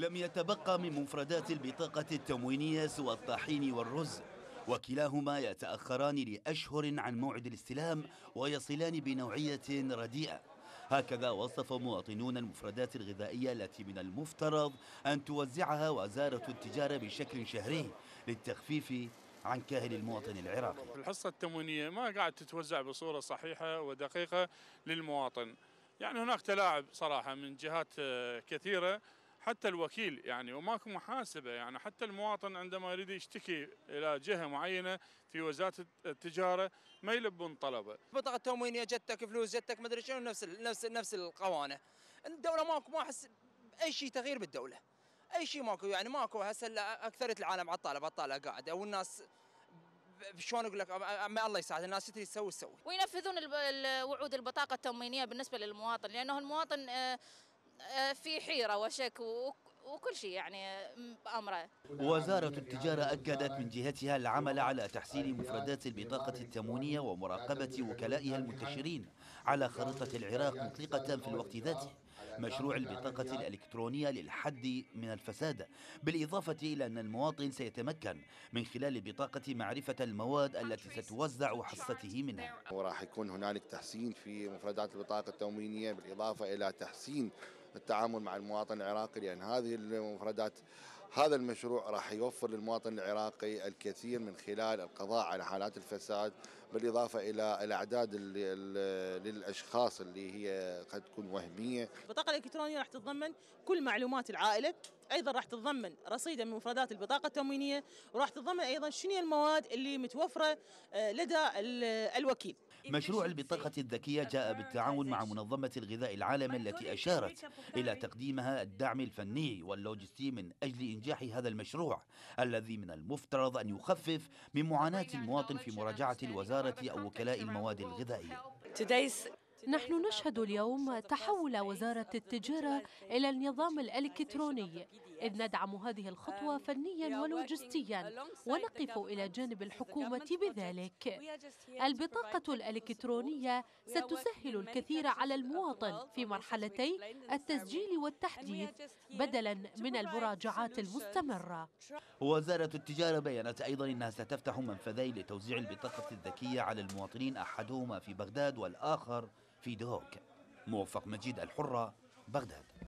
لم يتبقى من مفردات البطاقة التموينية سوى الطحين والرز وكلاهما يتأخران لأشهر عن موعد الاستلام ويصلان بنوعية رديئة. هكذا وصف مواطنون المفردات الغذائية التي من المفترض أن توزعها وزارة التجارة بشكل شهري للتخفيف عن كاهل المواطن العراقي. الحصة التموينية ما قاعد تتوزع بصورة صحيحة ودقيقة للمواطن. يعني هناك تلاعب صراحة من جهات كثيرة حتى الوكيل يعني وماكو محاسبة يعني حتى المواطن عندما يريد يشتكي إلى جهة معينة في وزارة التجارة ما يلبون طلبه. بطاقة تموينية جتك فلوس جتك مدري شنو نفس نفس نفس القوانة. الدولة ماكو ما أحس أي شيء تغيير بالدولة. أي شيء ماكو يعني ماكو هسه أكثرية العالم عطالة بطالة قاعدة والناس شلون أقول لك الله يساعد الناس تريد تسوي تسوي وينفذون وعود البطاقة التموينية بالنسبة للمواطن لأنه المواطن آه، في حيرة وشك وكل شيء يعني بأمره. وزارة التجارة أكدت من جهتها العمل على تحسين مفردات البطاقة التموينية ومراقبة وكلائها المنتشرين على خريطة العراق مطلقة في الوقت ذاته. مشروع البطاقة الإلكترونية للحد من الفساد. بالإضافة إلى أن المواطن سيتمكن من خلال البطاقة معرفة المواد التي ستوزع حصته منها. وراح يكون هنالك تحسين في مفردات البطاقة التموينية بالإضافة إلى تحسين التعامل مع المواطن العراقي لأن هذه المفردات هذا المشروع راح يوفر للمواطن العراقي الكثير من خلال القضاء على حالات الفساد بالإضافة إلى الأعداد للأشخاص اللي هي قد تكون وهمية. البطاقة الإلكترونية راح تتضمن كل معلومات العائلة، أيضا راح تتضمن رصيدا من مفردات البطاقة التموينية، وراح تتضمن أيضا شنو المواد اللي متوفرة آه، لدى الوكيل. مشروع البطاقة الذكية جاء بالتعاون مع منظمة الغذاء العالمي التي أشارت إلى تقديمها الدعم الفني واللوجستي من أجل إنجاح هذا المشروع الذي من المفترض أن يخفف من معاناة المواطن في مراجعة الوزارة أو وكلاء المواد الغذائية. نحن نشهد اليوم تحول وزارة التجارة إلى النظام الإلكتروني إذ ندعم هذه الخطوة فنيا ولوجستيا ونقف إلى جانب الحكومة بذلك. البطاقة الإلكترونية ستسهل الكثير على المواطن في مرحلتي التسجيل والتحديث بدلا من المراجعات المستمرة. وزارة التجارة بيّنت أيضا أنها ستفتح منفذين لتوزيع البطاقة الذكية على المواطنين أحدهما في بغداد والآخر في دوك موفق مجيد الحرة بغداد.